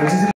Muchísimas